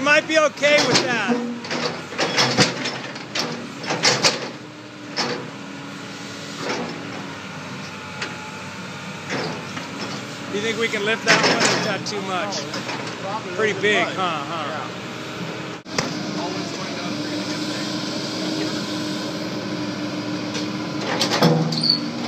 Might be okay with that. You think we can lift that one is that too much? Pretty big, huh, huh? For anything.